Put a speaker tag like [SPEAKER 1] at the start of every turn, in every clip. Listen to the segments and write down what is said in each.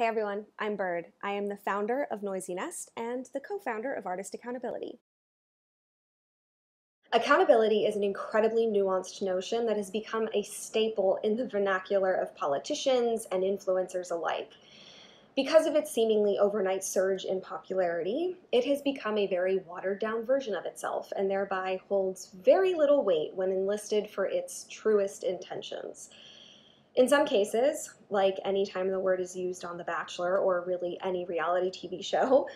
[SPEAKER 1] Hey everyone, I'm Bird. I am the founder of Noisy Nest and the co founder of Artist Accountability. Accountability is an incredibly nuanced notion that has become a staple in the vernacular of politicians and influencers alike. Because of its seemingly overnight surge in popularity, it has become a very watered down version of itself and thereby holds very little weight when enlisted for its truest intentions. In some cases, like any time the word is used on The Bachelor or really any reality TV show,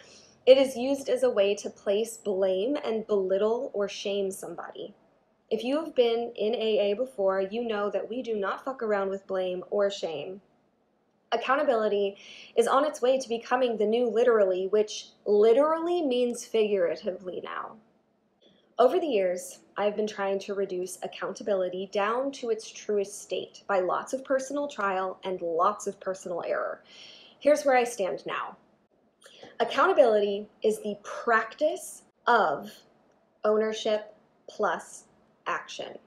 [SPEAKER 1] it is used as a way to place blame and belittle or shame somebody. If you have been in AA before, you know that we do not fuck around with blame or shame. Accountability is on its way to becoming the new literally, which literally means figuratively now. Over the years, I've been trying to reduce accountability down to its truest state by lots of personal trial and lots of personal error. Here's where I stand now. Accountability is the practice of ownership plus action.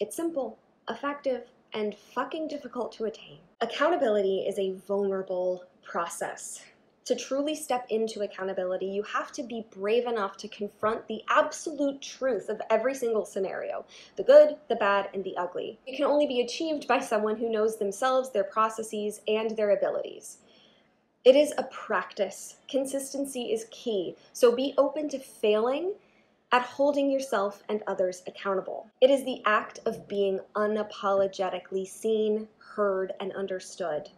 [SPEAKER 1] It's simple, effective, and fucking difficult to attain. Accountability is a vulnerable process. To truly step into accountability, you have to be brave enough to confront the absolute truth of every single scenario the good, the bad, and the ugly. It can only be achieved by someone who knows themselves, their processes, and their abilities. It is a practice. Consistency is key, so be open to failing at holding yourself and others accountable. It is the act of being unapologetically seen, heard, and understood.